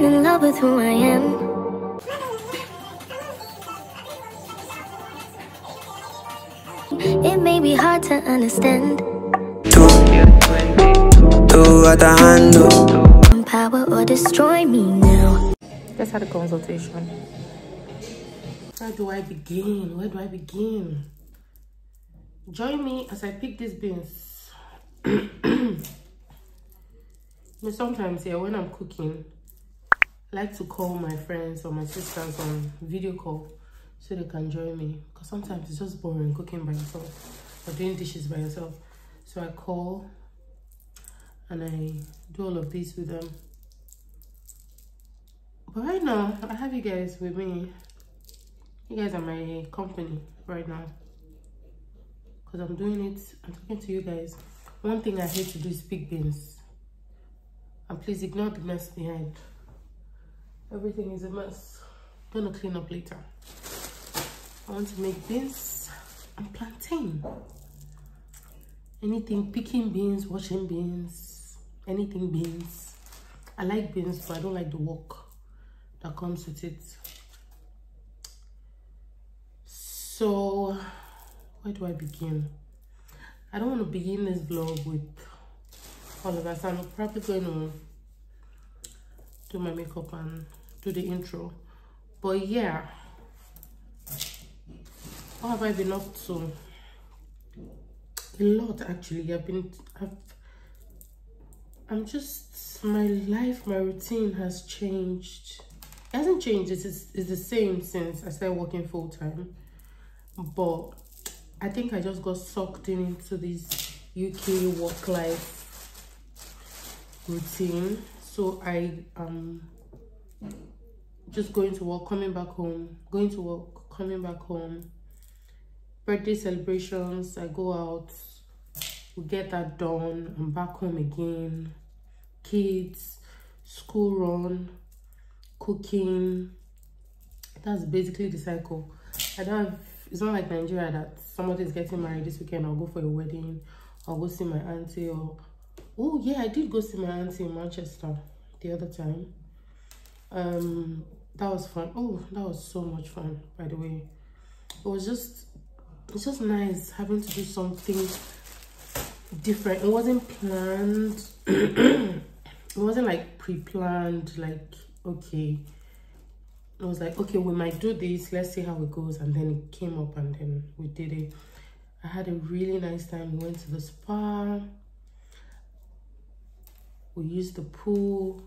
been in love with who I am. It may be hard to understand. Two, two at the handle. Power or destroy me now. Let's have a consultation. Where do I begin? Where do I begin? Join me as I pick these beans. sometimes yeah, when I'm cooking, I like to call my friends or my sisters on video call so they can join me. Because sometimes it's just boring cooking by yourself or doing dishes by yourself. So I call and I do all of this with them. But right now, I have you guys with me. You guys are my company right now. Because I'm doing it, I'm talking to you guys. One thing I hate to do is pick beans. And please ignore the mess behind. Everything is a mess. gonna clean up later. I want to make beans and plantain. Anything, picking beans, washing beans, anything beans. I like beans, but I don't like the work that comes with it. So, where do I begin? I don't want to begin this vlog with all of us. I'm probably going to do my makeup and do the intro. But yeah, what have I been up to? A lot actually. I've been, I've, I'm just, my life, my routine has changed. It hasn't changed, it's, it's the same since I started working full time. But I think I just got sucked in into this UK work life routine. So I um just going to work, coming back home, going to work, coming back home. Birthday celebrations, I go out, we get that done. I'm back home again. Kids, school run, cooking. That's basically the cycle. I don't have, it's not like Nigeria that somebody is getting married this weekend. I'll go for a wedding. I'll go see my auntie or oh yeah, I did go see my auntie in Manchester the other time. Um that was fun. Oh, that was so much fun, by the way. It was just it's just nice having to do something different. It wasn't planned. it wasn't like pre-planned, like okay. It was like, okay, we might do this, let's see how it goes. And then it came up and then we did it. I had a really nice time. We went to the spa. We used the pool.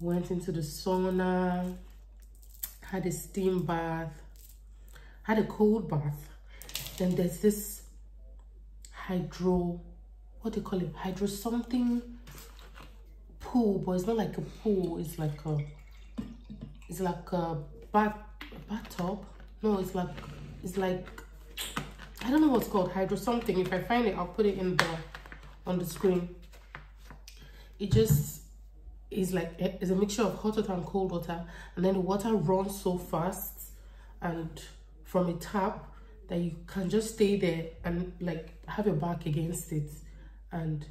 Went into the sauna. Had a steam bath. Had a cold bath. Then there's this hydro, what do you call it? Hydro something pool, but it's not like a pool. It's like a, it's like a bath, bathtub. No, it's like, it's like, I don't know what's called hydro something. If I find it, I'll put it in the, on the screen. It just is like, it's a mixture of hot water and cold water. And then the water runs so fast and from a tap that you can just stay there and like have your back against it and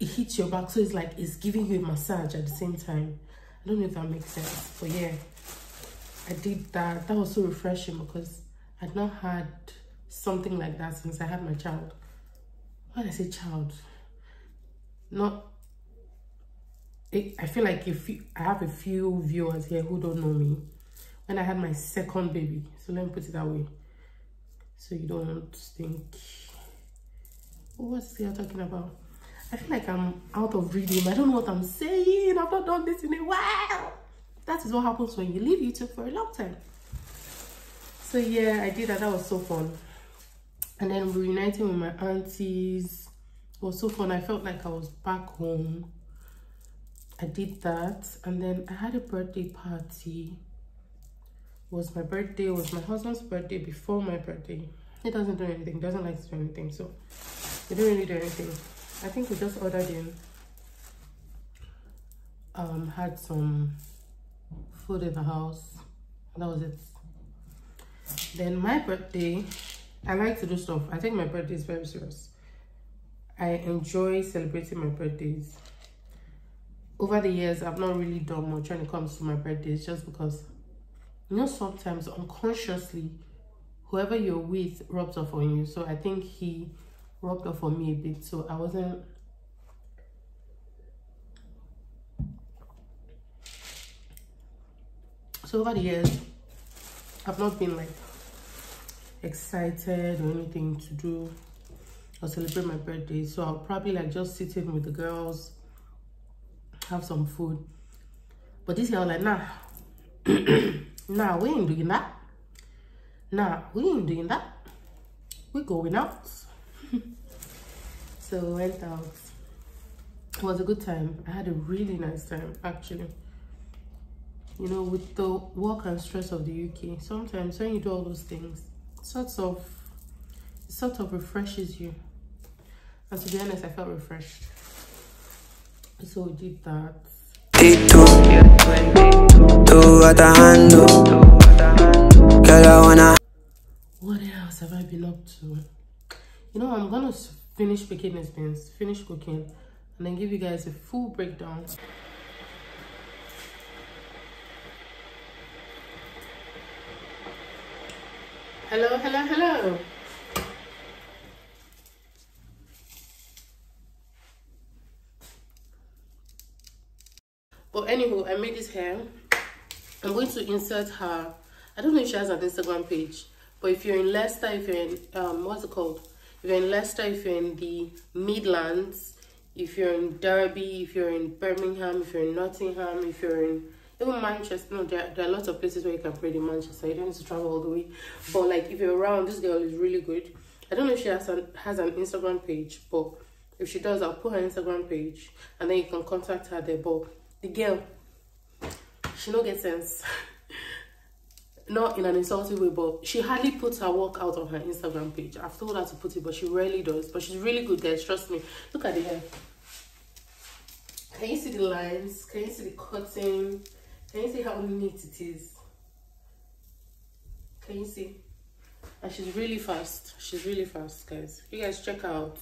it hits your back. So it's like it's giving you a massage at the same time. I don't know if that makes sense but yeah i did that. That was so refreshing because i'd not had something like that since i had my child. When i say child? Not i feel like if you, i have a few viewers here who don't know me. When i had my second baby so let me put it that way. So you don't think what's the talking about? I feel like i'm out of reading i don't know what i'm saying. I've not done this in a while. That is what happens when you leave youtube for a long time. So yeah i did that. That was so fun. And then reuniting with my aunties was so fun. I felt like i was back home i did that and then i had a birthday party. It was my birthday it was my husband's birthday before my birthday. He doesn't do anything doesn't like to do anything so we didn't really do anything. I think we just ordered in um had some food in the house. That was it. Then my birthday i like to do stuff. I think my birthday is very serious. I enjoy celebrating my birthdays over the years I've not really done much when it comes to my birthdays just because you know sometimes unconsciously whoever you're with rubs off on you. So I think he rubbed off on me a bit. So I wasn't so over the years I've not been like excited or anything to do or celebrate my birthday. So I'll probably like just sit in with the girls have some food. But this year was like nah. Nah we ain't doing that. Nah we ain't doing that. We're going out. So went out. It was a good time. I had a really nice time actually. You know with the work and stress of the uk sometimes when you do all those things sort of sort of refreshes you. And to be honest i felt refreshed so we did that Girl, I wanna what else have i been up to? You know i'm gonna finish picking these beans finish cooking and then give you guys a full breakdown. Hello hello hello but anywho i made this hair. I'm going to insert her i don't know if she has an instagram page but if you're in leicester if you're in um what's it called? If you're in leicester if you're in the midlands if you're in derby if you're in birmingham if you're in nottingham if you're in even manchester no there, there are lots of places where you can pray in manchester. You don't need to travel all the way. But like if you're around this girl is really good. I don't know if she has an has an instagram page but if she does i'll put her instagram page and then you can contact her there. But the girl she no get sense. Not in an insulting way but she hardly puts her work out on her instagram page. I've told her to put it but she rarely does. But she's really good guys trust me. Look at the hair. Can you see the lines? Can you see the cutting? Can you see how neat it is? Can you see? And she's really fast. She's really fast guys. You guys check out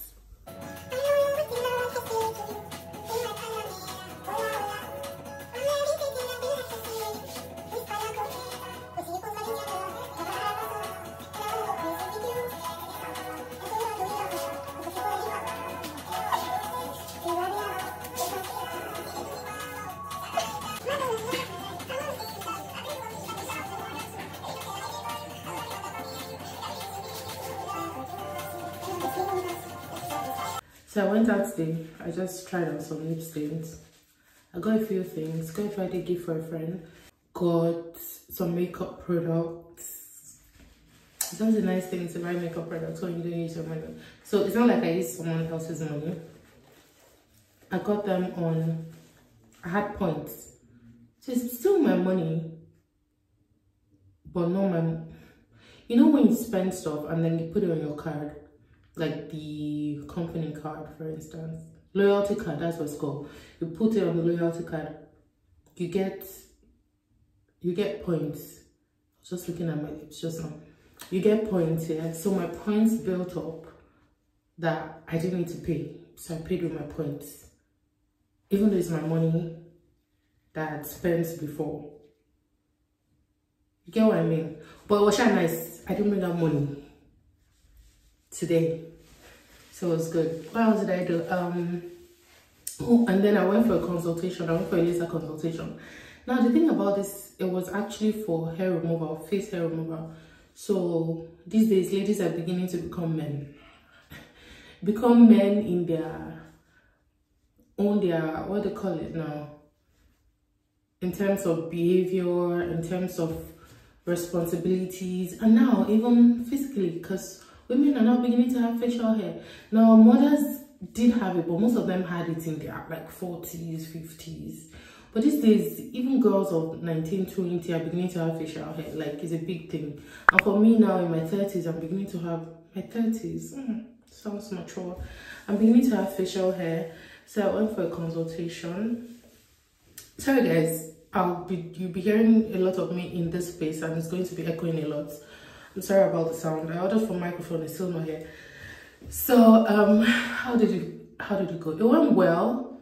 So I went out today. I just tried on some lip stains. I got a few things. Got a Friday gift for a friend. Got some makeup products. It's always a nice thing to buy makeup products when you don't use your money. So it's not like I use someone else's money. I got them on, I had points. So it's still my money, but not my, you know when you spend stuff and then you put it on your card like the company card for instance. Loyalty card that's what's called. You put it on the loyalty card you get you get points. Just looking at my lips just now you get points yeah? So my points built up that i didn't need to pay. So i paid with my points. Even though it's my money that i spent before. You get what i mean? But it was nice. I didn't bring that money today. So it was good. What else did i do um oh and then i went for a consultation. I went for a laser consultation. Now the thing about this it was actually for hair removal face hair removal. So these days ladies are beginning to become men. Become men in their own their what they call it now? In terms of behavior in terms of responsibilities and now even physically because women are now beginning to have facial hair. Now, mothers did have it, but most of them had it in their like 40s, 50s. But these days, even girls of 19, 20 are beginning to have facial hair. Like, it's a big thing. And for me now, in my 30s, I'm beginning to have my 30s. Mm, sounds mature. I'm beginning to have facial hair. So I went for a consultation. Sorry guys, I'll be you'll be hearing a lot of me in this space and it's going to be echoing a lot. I'm sorry about the sound. I ordered for microphone, it's still not here. So um how did you how did it go? It went well.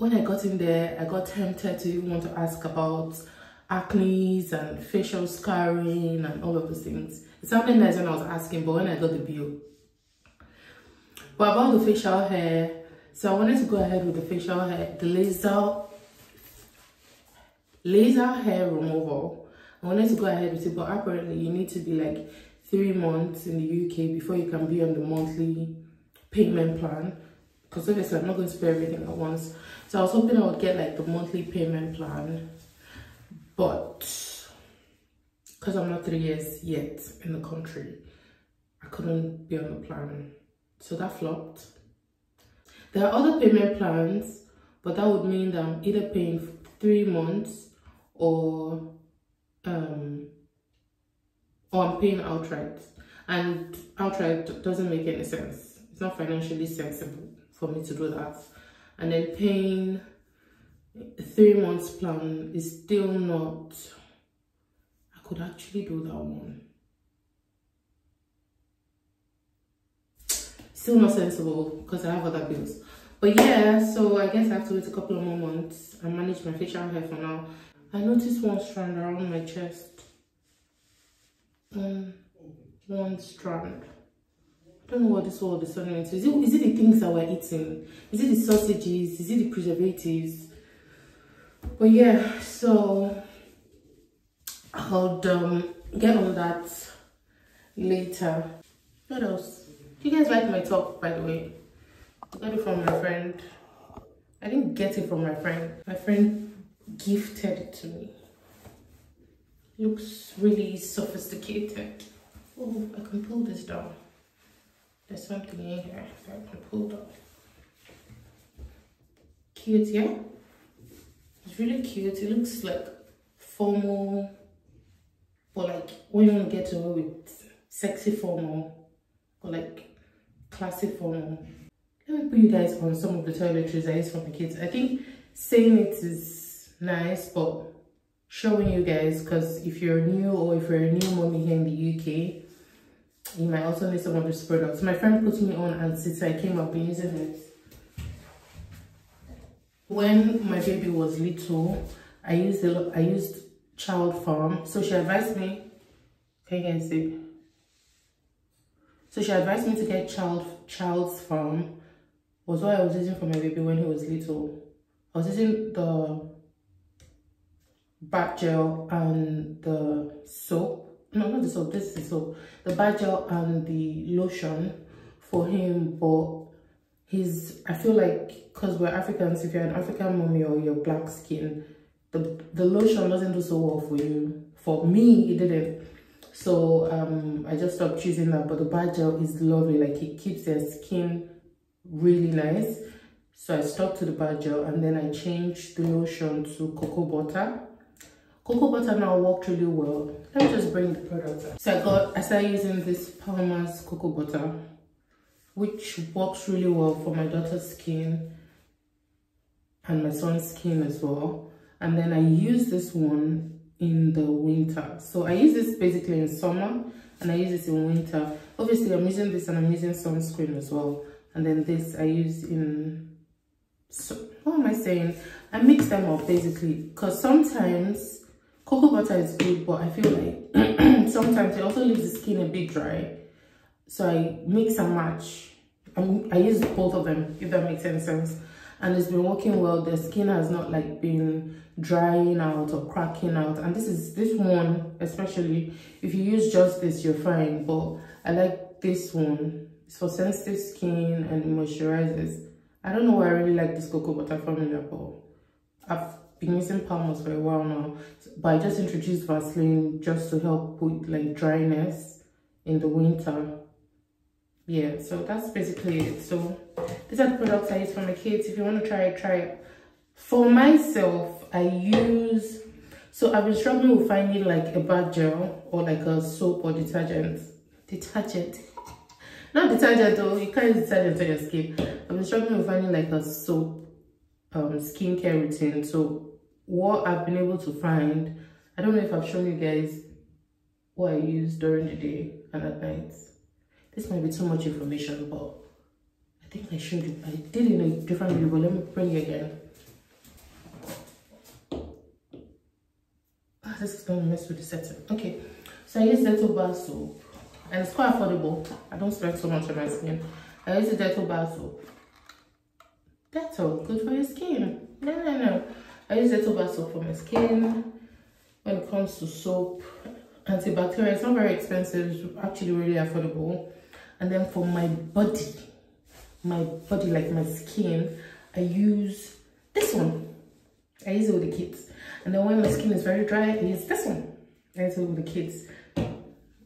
when I got in there, I got tempted to even want to ask about acne and facial scarring and all of those things. It sounded nice when I was asking, but when I got the bill. But about the facial hair, so I wanted to go ahead with the facial hair, the laser, laser hair removal. I wanted to go ahead with it, but apparently you need to be like three months in the UK before you can be on the monthly payment plan. Because obviously I'm not going to pay everything at once. So I was hoping I would get like the monthly payment plan but because I'm not three years yet in the country, I couldn't be on the plan. So that flopped. There are other payment plans, but that would mean that I'm either paying three months or um or paying outright. And outright doesn't make any sense. It's not financially sensible for me to do that. And then paying three months plan is still not i could actually do that one still not sensible because i have other bills but yeah so i guess i have to wait a couple of more months and manage my facial hair for now i noticed one strand around my chest um one strand I don't know what this all of a sudden is. Is it, is it the things that we're eating? Is it the sausages? Is it the preservatives? but yeah so i'll um get on that later what else Do you guys like my top by the way i got it from my friend i didn't get it from my friend my friend gifted to me looks really sophisticated oh i can pull this down there's something in here so i can pull down cute yeah it's really cute. It looks like formal, but like when you want to get away with sexy formal, or like classic formal. Let me put you guys on some of the toiletries I use for my kids. I think saying it is nice, but showing you guys, because if you're new or if you're a new mommy here in the UK, you might also need some of these products. My friend put me on and since I came up been using it when my baby was little, I used a, I used Child Farm. So she advised me. Can you guys see? So she advised me to get Child Childs Farm. Was what I was using for my baby when he was little. I was using the bath gel and the soap. No, not the soap. This is the soap. The bath gel and the lotion for him, but he's i feel like because we're africans if you're an african mommy or you're black skin the the lotion doesn't do so well for you for me it didn't so um i just stopped choosing that but the bath gel is lovely like it keeps your skin really nice so i stuck to the bath gel and then i changed the lotion to cocoa butter cocoa butter now worked really well. Let me just bring the product up so i got i started using this palmer's cocoa butter which works really well for my daughter's skin and my son's skin as well. And then i use this one in the winter. So i use this basically in summer and i use this in winter. Obviously i'm using this and i'm using sunscreen as well. And then this i use in so what am i saying? I mix them up basically because sometimes cocoa butter is good but i feel like sometimes it also leaves the skin a bit dry so I mix and match. I, I use both of them, if that makes any sense. And it's been working well. The skin has not like been drying out or cracking out. And this is this one, especially if you use just this, you're fine. But I like this one. It's for sensitive skin and moisturizes. I don't know why I really like this cocoa butter formula, but I've been using Palmer's for a while now. But I just introduced Vaseline just to help with like dryness in the winter. Yeah so that's basically it. So these are the products i use for my kids. If you want to try it try it. For myself i use so i've been struggling with finding like a bath gel or like a soap or detergent. Detergent. Not detergent though. You can't use detergent on your skin. I've been struggling with finding like a soap um, skincare routine. So what I've been able to find, I don't know if I've shown you guys what I use during the day and at night. This might be too much information, but I think I showed you. I did in a different video, but let me bring it again. Ah, this is gonna mess with the setting. Okay, so I use Dettol bar soap, and it's quite affordable. I don't spend so much on my skin. I use the Dettol bar soap Dettol, good for your skin. No, no, no. I use Dettol bar soap for my skin. When it comes to soap, antibacterial, it's not very expensive. It's actually really affordable. And then for my body, my body, like my skin, I use this one. I use it with the kids. And then when my skin is very dry, I use this one. I use it with the kids.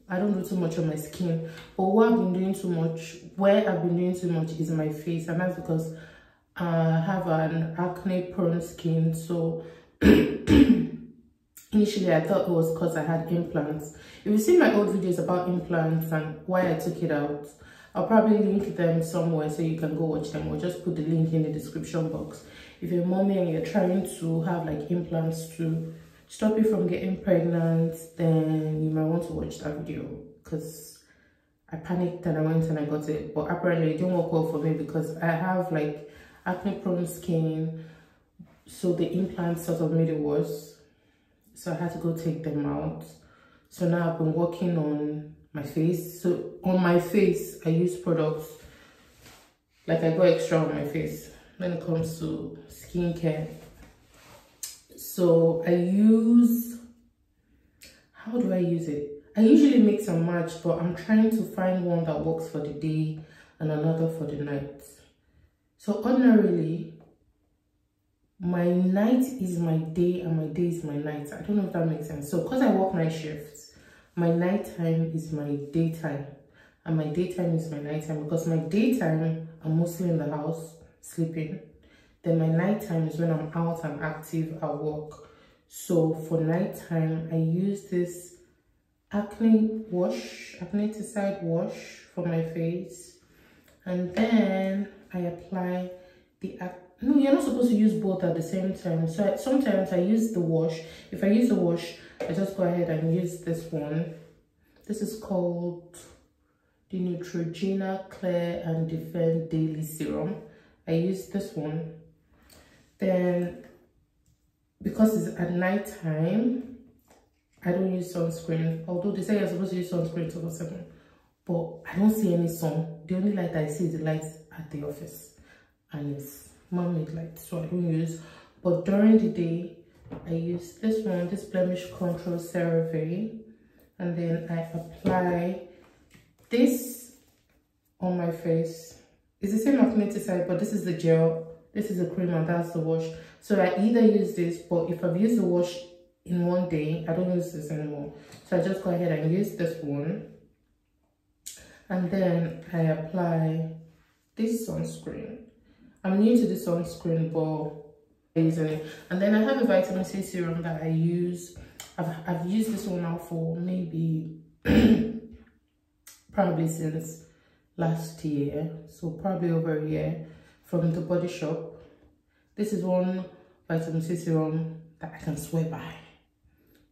I don't do too much on my skin. But what I've been doing too much, where I've been doing too much is my face. And that's because I have an acne prone skin. So initially I thought it was because I had implants. If you see my old videos about implants and why I took it out, I'll probably link them somewhere so you can go watch them or just put the link in the description box. If you're a mommy and you're trying to have like implants to stop you from getting pregnant, then you might want to watch that video because I panicked and I went and I got it. But apparently it didn't work well for me because I have like acne prone skin. So the implants sort of made it worse. So I had to go take them out. So now I've been working on my face so on my face i use products like i go extra on my face when it comes to skincare so i use how do i use it i usually mix and match but i'm trying to find one that works for the day and another for the night so ordinarily my night is my day and my day is my night. I don't know if that makes sense. So because i work night shifts my nighttime is my daytime. And my daytime is my nighttime because my daytime i'm mostly in the house sleeping. Then my nighttime is when i'm out and active at work. So for nighttime i use this acne wash Acnecide wash for my face. And then i apply the no you're not supposed to use both at the same time so I, sometimes i use the wash if i use the wash I just go ahead and use this one. This is called the Neutrogena Clear and Defend Daily Serum. I use this one. Then, because it's at night time, I don't use sunscreen. Although they say you're supposed to use sunscreen 7 but I don't see any sun. The only light I see is the light at the office. And it's man-made light, so I don't use. But during the day, I use this one, this Blemish Control CeraVe, and then I apply this on my face. It's the same magneticide, but this is the gel, this is the cream, and that's the wash. So I either use this, but if I've used the wash in one day, I don't use this anymore. So I just go ahead and use this one. And then I apply this sunscreen. I'm new to this sunscreen, but using it. And then i have a vitamin c serum that i use. I've, I've used this one now for maybe probably since last year so probably over a year from the body shop. This is one vitamin c serum that i can swear by.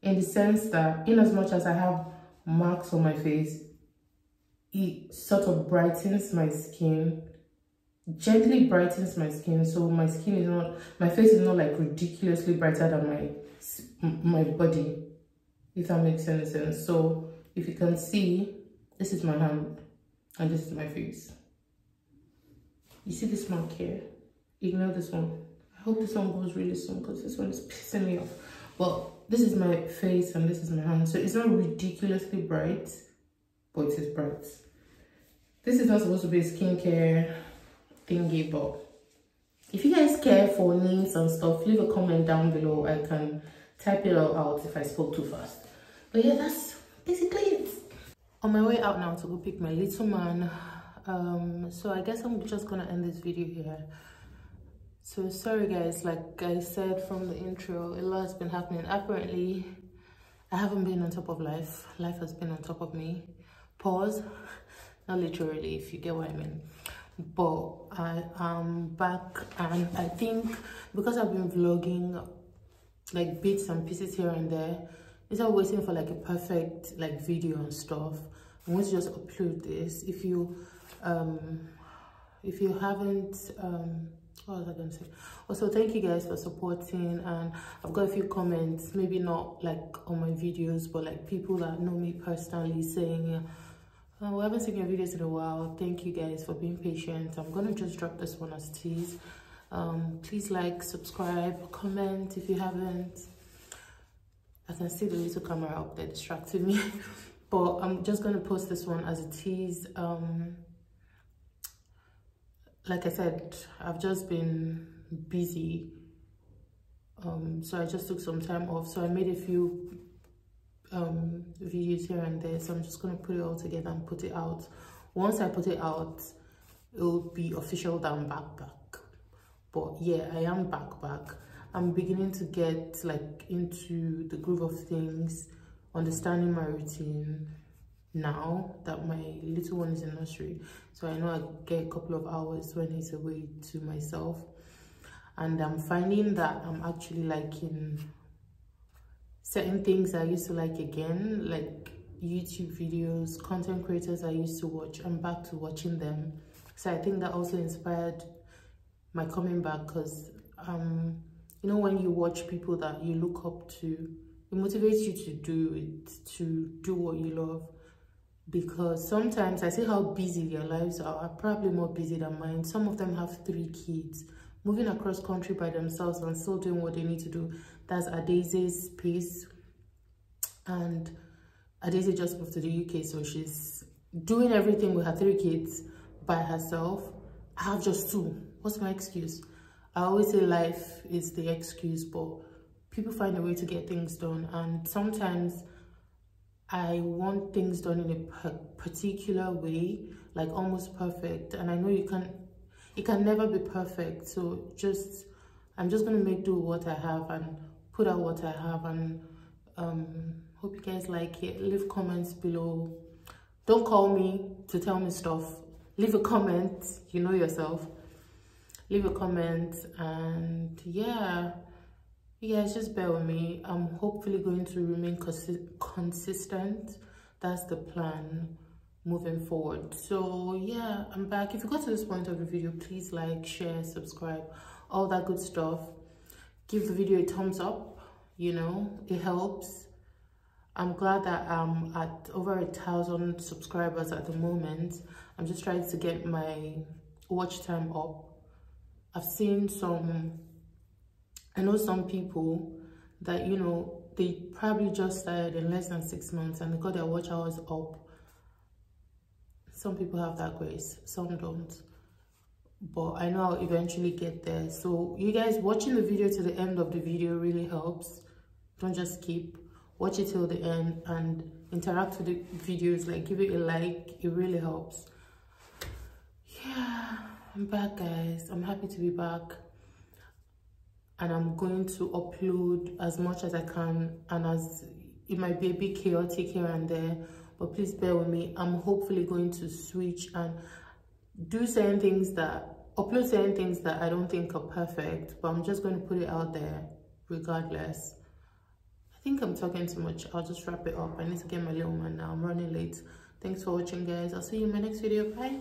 In the sense that in as much as i have marks on my face it sort of brightens my skin gently brightens my skin so my skin is not my face is not like ridiculously brighter than my my body if that makes any sense. So if you can see this is my hand and this is my face. You see this mark here? Ignore this one. I hope this one goes really soon because this one is pissing me off. But this is my face and this is my hand so it's not ridiculously bright but it is bright. This is not supposed to be skincare thingy but if you guys care for names and stuff leave a comment down below. I can type it all out if i spoke too fast. But yeah that's basically it. On my way out now to go pick my little man um so i guess i'm just gonna end this video here. So sorry guys like i said from the intro a lot has been happening. Apparently i haven't been on top of life. Life has been on top of me. Pause. Not literally if you get what i mean but i am back and i think because i've been vlogging like bits and pieces here and there instead of waiting for like a perfect like video and stuff i'm to just upload this if you um if you haven't um what was I gonna say? Also, thank you guys for supporting, and I've got a few comments, maybe not like on my videos, but like people that know me personally saying, oh, we haven't seen your videos in a while. Thank you guys for being patient. I'm gonna just drop this one as tease. Um, please like, subscribe, comment if you haven't. I can see the little camera up there distracting me, but I'm just gonna post this one as a tease. Um, like I said, I've just been busy. Um, so I just took some time off. So I made a few um, videos here and there. So I'm just going to put it all together and put it out. Once I put it out, it will be official that I'm back back. But yeah, I am back back. I'm beginning to get like into the groove of things, understanding my routine, now that my little one is in nursery so i know i get a couple of hours when he's away to myself and i'm finding that i'm actually liking certain things i used to like again like youtube videos content creators i used to watch i'm back to watching them. So i think that also inspired my coming back because um you know when you watch people that you look up to it motivates you to do it to do what you love. Because sometimes I see how busy their lives are, probably more busy than mine. Some of them have three kids, moving across country by themselves and still doing what they need to do. That's Adeze's piece. And Adeze just moved to the UK, so she's doing everything with her three kids by herself. I have just two. What's my excuse? I always say life is the excuse, but people find a way to get things done. And sometimes I want things done in a particular way, like almost perfect. And I know you can, it can never be perfect. So just, I'm just to make do what I have and put out what I have. And um, hope you guys like it. Leave comments below. Don't call me to tell me stuff. Leave a comment. You know yourself. Leave a comment. And yeah you guys just bear with me i'm hopefully going to remain consi consistent that's the plan moving forward. So yeah i'm back. If you got to this point of the video please like share subscribe all that good stuff. Give the video a thumbs up you know it helps. I'm glad that i'm at over a thousand subscribers at the moment. I'm just trying to get my watch time up. I've seen some I know some people that, you know, they probably just started in less than six months and they got their watch hours up. Some people have that grace, some don't. But I know I'll eventually get there. So you guys watching the video to the end of the video really helps. Don't just keep watch it till the end and interact with the videos. Like give it a like. It really helps. Yeah i'm back guys. I'm happy to be back. And I'm going to upload as much as I can. And as it might be a bit chaotic here and there but please bear with me. I'm hopefully going to switch and do certain things that upload certain things that I don't think are perfect but I'm just going to put it out there regardless. I think I'm talking too much. I'll just wrap it up. I need to get my little man now. I'm running late. Thanks for watching guys. I'll see you in my next video. Bye